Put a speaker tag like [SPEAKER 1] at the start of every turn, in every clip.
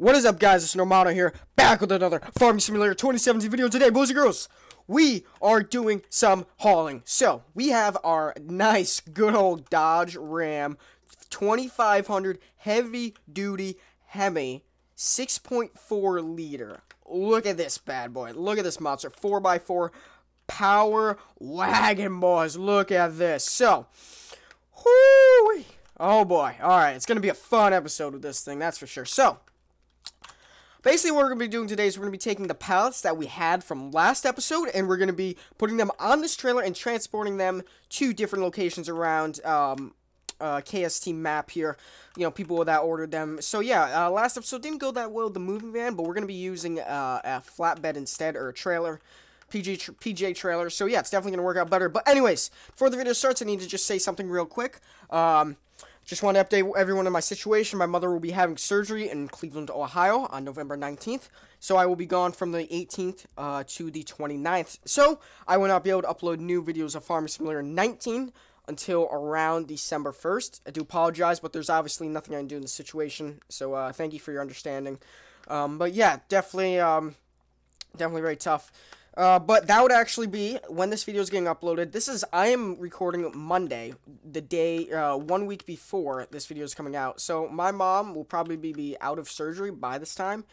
[SPEAKER 1] What is up, guys? It's Normano here, back with another Farming Simulator 2017 video today, boys and girls. We are doing some hauling. So, we have our nice, good old Dodge Ram 2500 heavy-duty Hemi 6.4 liter. Look at this bad boy. Look at this monster. 4x4 power wagon, boys. Look at this. So, whoo Oh boy. Alright, it's to be a fun episode with this thing, that's for sure. So, Basically, what we're going to be doing today is we're going to be taking the pallets that we had from last episode, and we're going to be putting them on this trailer and transporting them to different locations around um, uh, KST map here. You know, people that ordered them. So, yeah, uh, last episode didn't go that well with the moving van, but we're going to be using uh, a flatbed instead, or a trailer. PJ, tra PJ trailer. So, yeah, it's definitely going to work out better. But, anyways, before the video starts, I need to just say something real quick. Um, just want to update everyone on my situation. My mother will be having surgery in Cleveland, Ohio on November 19th. So I will be gone from the 18th uh, to the 29th. So I will not be able to upload new videos of Farming Simulator 19 until around December 1st. I do apologize, but there's obviously nothing I can do in the situation. So uh, thank you for your understanding. Um, but yeah, definitely, um, definitely very tough. Uh, but that would actually be when this video is getting uploaded. This is, I am recording Monday, the day, uh, one week before this video is coming out. So my mom will probably be, be out of surgery by this time.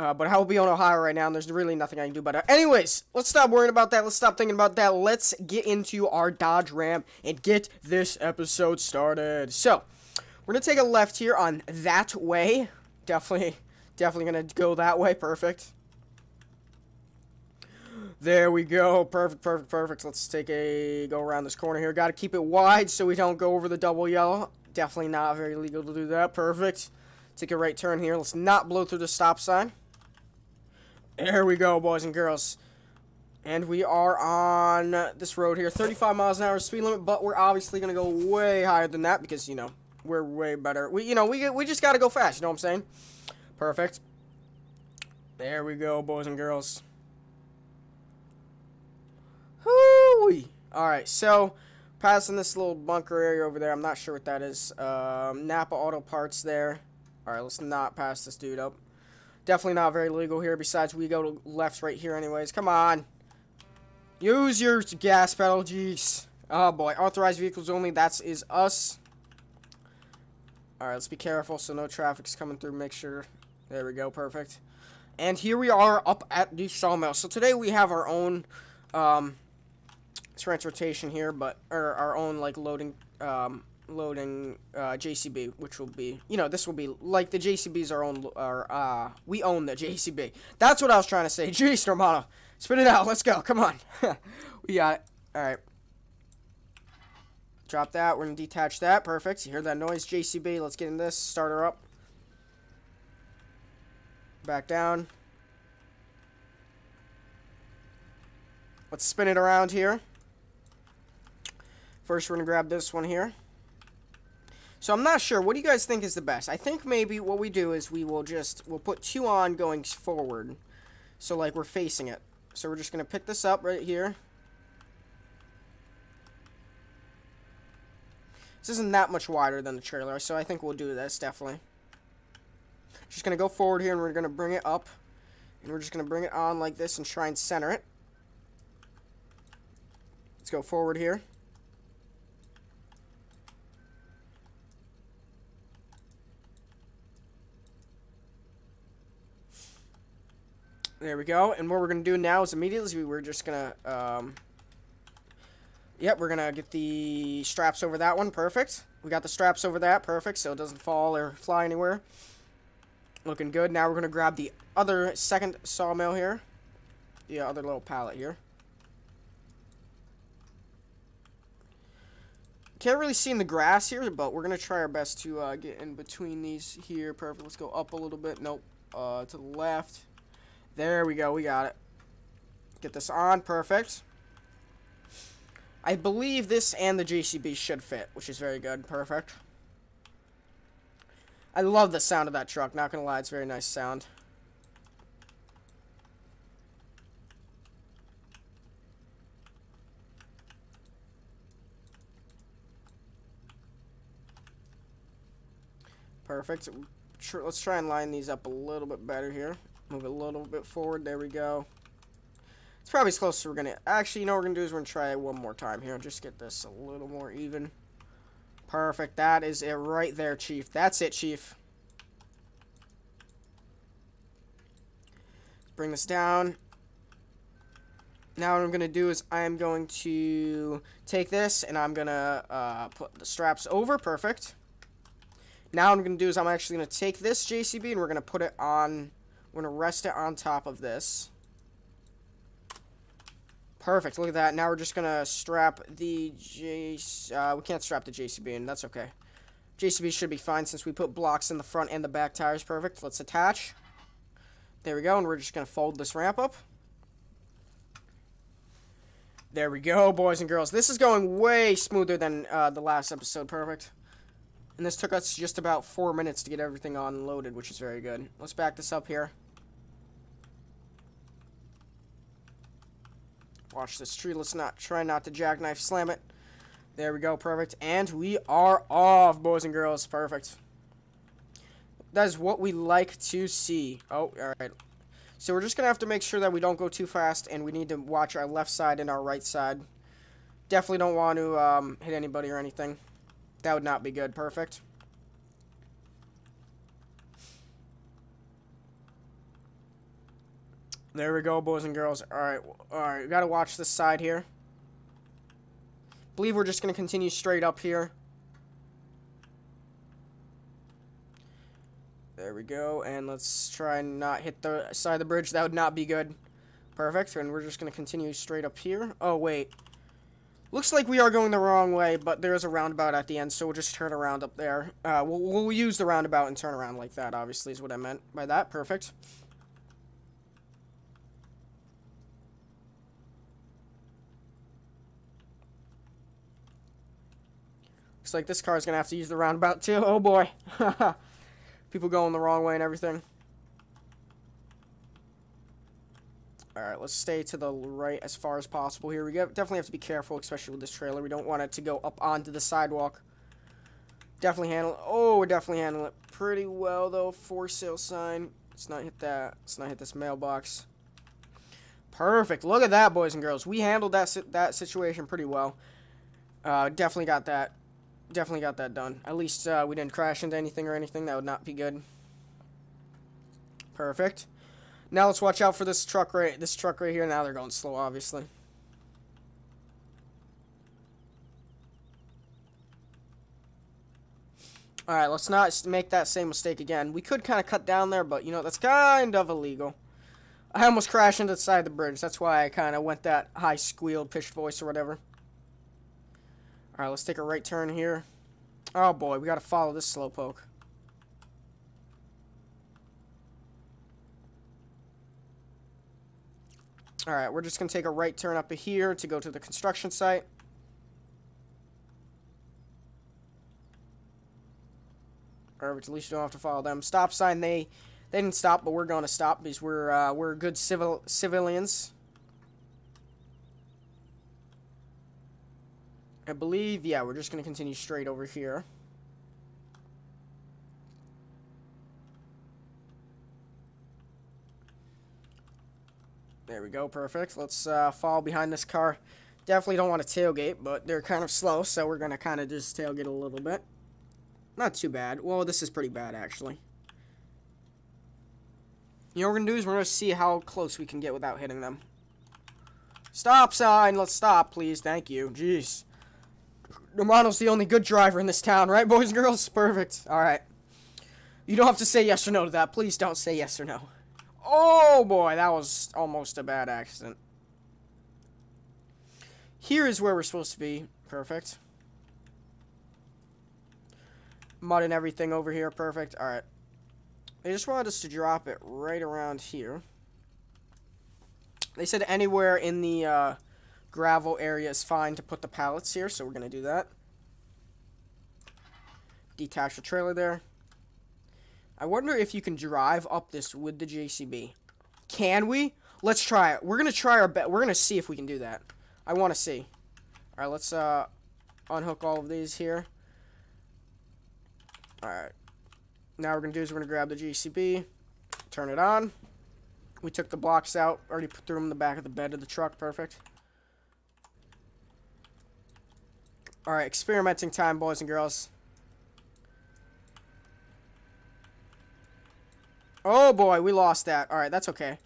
[SPEAKER 1] Uh, but I will be on Ohio right now, and there's really nothing I can do about it. Anyways, let's stop worrying about that. Let's stop thinking about that. Let's get into our Dodge Ram and get this episode started. So, we're going to take a left here on that way. Definitely, definitely going to go that way. Perfect. There we go. Perfect, perfect, perfect. Let's take a go around this corner here. Got to keep it wide so we don't go over the double yellow. Definitely not very legal to do that. Perfect. Take a right turn here. Let's not blow through the stop sign. There we go, boys and girls. And we are on this road here. 35 miles an hour speed limit, but we're obviously going to go way higher than that because, you know, we're way better. We, you know, we, we just got to go fast, you know what I'm saying? Perfect. There we go, boys and girls. Alright, so, passing this little bunker area over there. I'm not sure what that is. Um, Napa Auto Parts there. Alright, let's not pass this dude up. Definitely not very legal here. Besides, we go to left right here anyways. Come on. Use your gas pedal, jeez. Oh boy, authorized vehicles only. That is us. Alright, let's be careful so no traffic's coming through. Make sure. There we go, perfect. And here we are up at the sawmill. So today we have our own um, transportation here, but or our own like loading um, loading uh, JCB, which will be you know this will be like the JCB's our own our uh we own the JCB. That's what I was trying to say. Jeez, Normano, spit it out. Let's go. Come on. we got it. All right. Drop that. We're gonna detach that. Perfect. You hear that noise? JCB. Let's get in this. Start her up. Back down. Let's spin it around here. First, we're going to grab this one here. So I'm not sure. What do you guys think is the best? I think maybe what we do is we will just, we'll put two on going forward. So like we're facing it. So we're just going to pick this up right here. This isn't that much wider than the trailer, so I think we'll do this, definitely. Just going to go forward here, and we're going to bring it up. And we're just going to bring it on like this and try and center it. Let's go forward here. There we go. And what we're going to do now is immediately we're just going to, um, yep, we're going to get the straps over that one. Perfect. We got the straps over that. Perfect. So it doesn't fall or fly anywhere. Looking good. Now we're going to grab the other second sawmill here. The other little pallet here. Can't really see in the grass here, but we're going to try our best to uh, get in between these here. Perfect. Let's go up a little bit. Nope. Uh, to the left. There we go. We got it. Get this on. Perfect. I believe this and the JCB should fit, which is very good. Perfect. I love the sound of that truck. Not going to lie. It's very nice sound. Perfect. let's try and line these up a little bit better here. Move it a little bit forward. There we go. It's probably as close as we're gonna. Actually, you know what we're gonna do is we're gonna try it one more time here. Just get this a little more even. Perfect. That is it right there, Chief. That's it, Chief. Bring this down. Now what I'm going to do is I'm going to take this and I'm going to uh, put the straps over. Perfect. Now what I'm going to do is I'm actually going to take this JCB and we're going to put it on, we're going to rest it on top of this. Perfect. Look at that. Now we're just going to strap the J... Uh, we can't strap the JCB in. That's okay. JCB should be fine since we put blocks in the front and the back tires. Perfect. Let's attach. There we go. And we're just going to fold this ramp up. There we go, boys and girls. This is going way smoother than uh, the last episode. Perfect. And this took us just about four minutes to get everything unloaded, which is very good. Let's back this up here. Watch this tree. Let's not try not to jackknife slam it. There we go. Perfect. And we are off, boys and girls. Perfect. That is what we like to see. Oh, all right. So we're just going to have to make sure that we don't go too fast, and we need to watch our left side and our right side. Definitely don't want to um, hit anybody or anything. That would not be good. Perfect. There we go, boys and girls. Alright, alright, we gotta watch this side here. believe we're just gonna continue straight up here. There we go, and let's try and not hit the side of the bridge. That would not be good. Perfect, and we're just gonna continue straight up here. Oh, wait. Looks like we are going the wrong way, but there is a roundabout at the end, so we'll just turn around up there. Uh, we'll, we'll use the roundabout and turn around like that, obviously, is what I meant by that. Perfect. Looks like this car is going to have to use the roundabout too. Oh boy. People going the wrong way and everything. Alright, let's stay to the right as far as possible here. We definitely have to be careful, especially with this trailer. We don't want it to go up onto the sidewalk. Definitely handle Oh, we're definitely handling it pretty well, though. For sale sign. Let's not hit that. Let's not hit this mailbox. Perfect. Look at that, boys and girls. We handled that, that situation pretty well. Uh, definitely got that definitely got that done. At least uh, we didn't crash into anything or anything. That would not be good. Perfect. Now let's watch out for this truck right this truck right here. Now they're going slow, obviously. Alright, let's not make that same mistake again. We could kind of cut down there, but, you know, that's kind of illegal. I almost crashed into the side of the bridge. That's why I kind of went that high squealed, pitched voice or whatever. Alright, let's take a right turn here. Oh boy, we gotta follow this slowpoke. Alright, we're just gonna take a right turn up here to go to the construction site. Perfect, at least you don't have to follow them. Stop sign, they they didn't stop, but we're gonna stop because we're uh, we're good civil civilians. I believe, yeah, we're just going to continue straight over here. There we go, perfect. Let's uh, fall behind this car. Definitely don't want to tailgate, but they're kind of slow, so we're going to kind of just tailgate a little bit. Not too bad. Well, this is pretty bad, actually. You know what we're going to do is we're going to see how close we can get without hitting them. Stop sign! Let's stop, please. Thank you. Jeez. Normano's the only good driver in this town, right, boys and girls? Perfect. Alright. You don't have to say yes or no to that. Please don't say yes or no. Oh, boy. That was almost a bad accident. Here is where we're supposed to be. Perfect. Mud and everything over here. Perfect. Alright. They just wanted us to drop it right around here. They said anywhere in the, uh, gravel area is fine to put the pallets here, so we're going to do that. Detach the trailer there. I wonder if you can drive up this with the JCB. Can we? Let's try it. We're going to try our best. We're going to see if we can do that. I want to see. Alright, let's uh, unhook all of these here. Alright. Now we're going to do is we're going to grab the JCB, turn it on. We took the blocks out, already threw them in the back of the bed of the truck. Perfect. Alright, experimenting time, boys and girls. Oh boy, we lost that. Alright, that's okay.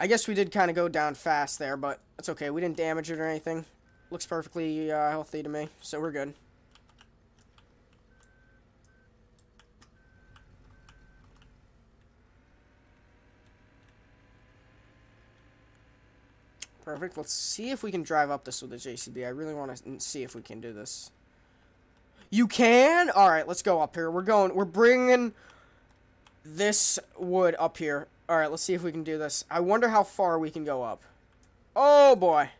[SPEAKER 1] I guess we did kind of go down fast there, but it's okay. We didn't damage it or anything. Looks perfectly uh, healthy to me, so we're good. Perfect. Let's see if we can drive up this with the JCB. I really want to see if we can do this. You can? Alright, let's go up here. We're going, we're bringing this wood up here. Alright, let's see if we can do this. I wonder how far we can go up. Oh, boy.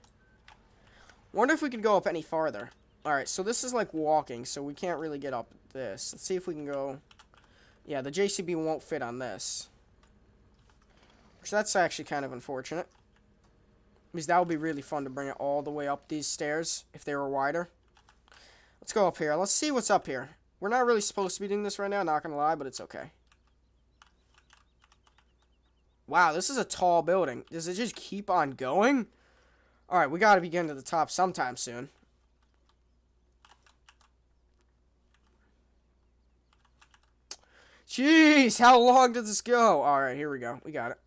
[SPEAKER 1] Wonder if we can go up any farther. Alright, so this is like walking, so we can't really get up this. Let's see if we can go... Yeah, the JCB won't fit on this. So that's actually kind of unfortunate. Because that would be really fun to bring it all the way up these stairs if they were wider. Let's go up here. Let's see what's up here. We're not really supposed to be doing this right now, not gonna lie, but it's okay. Wow, this is a tall building. Does it just keep on going? Alright, we gotta be getting to the top sometime soon. Jeez, how long does this go? Alright, here we go. We got it.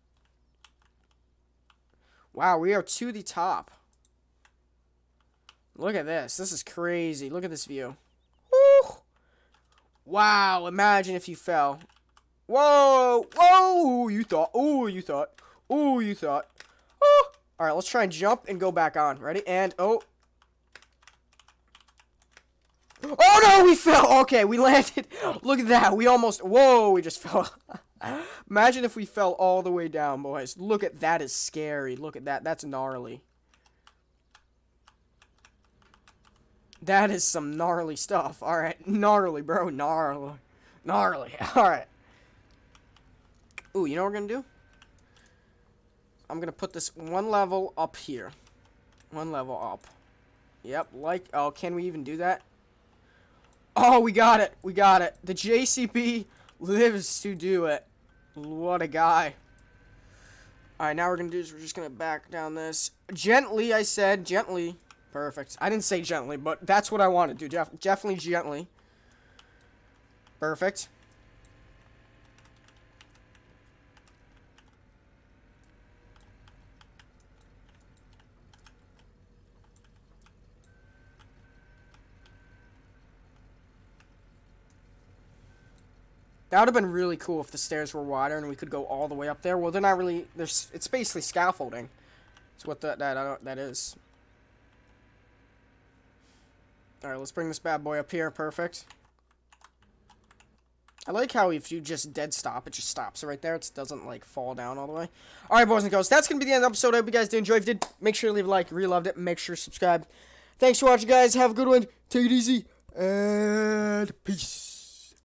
[SPEAKER 1] Wow, we are to the top. Look at this. This is crazy. Look at this view. Woo! Wow, imagine if you fell. Whoa! Whoa! You thought. Oh, you thought. Oh, you thought. Oh! Alright, let's try and jump and go back on. Ready? And, oh. Oh, no! We fell! Okay, we landed. Look at that. We almost... Whoa, we just fell. Imagine if we fell all the way down, boys. Look at that is scary. Look at that. That's gnarly. That is some gnarly stuff. Alright. Gnarly, bro. Gnarly. Gnarly. Alright. Ooh, you know what we're going to do? I'm going to put this one level up here. One level up. Yep, like... Oh, can we even do that? Oh, we got it. We got it. The JCB lives to do it. What a guy. Alright, now we're going to do is we're just going to back down this. Gently, I said. Gently. Perfect. I didn't say gently, but that's what I want to do. Def definitely gently. Perfect. That would have been really cool if the stairs were wider and we could go all the way up there. Well, they're not really. There's. It's basically scaffolding. It's what that that uh, that is. All right, let's bring this bad boy up here. Perfect. I like how if you just dead stop, it just stops right there. It doesn't, like, fall down all the way. All right, boys and girls, that's going to be the end of the episode. I hope you guys did enjoy. If you did, make sure to leave a like. Really loved it, make sure to subscribe. Thanks for watching, guys. Have a good one. Take it easy. And peace.